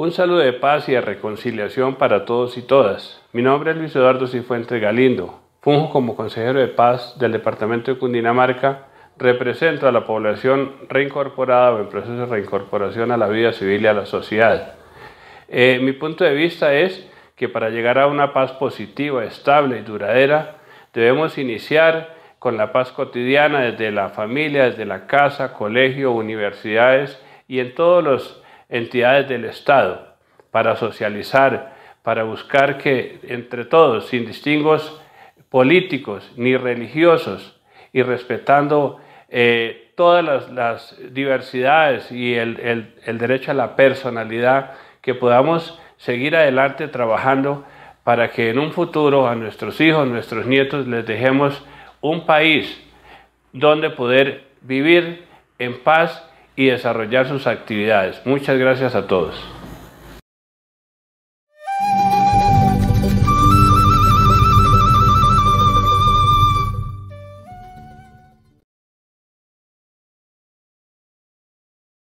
Un saludo de paz y de reconciliación para todos y todas. Mi nombre es Luis Eduardo Cifuentes Galindo. Funjo como consejero de paz del departamento de Cundinamarca. Represento a la población reincorporada o en proceso de reincorporación a la vida civil y a la sociedad. Eh, mi punto de vista es que para llegar a una paz positiva, estable y duradera, debemos iniciar con la paz cotidiana desde la familia, desde la casa, colegio, universidades y en todas las entidades del Estado para socializar, para buscar que entre todos, sin distingos políticos ni religiosos y respetando eh, todas las, diversidades y el, el derecho a la personalidad, que podamos seguir adelante trabajando para que en un futuro a nuestros hijos, nuestros nietos les dejemos un país donde poder vivir en paz y desarrollar sus actividades. Muchas gracias a todos.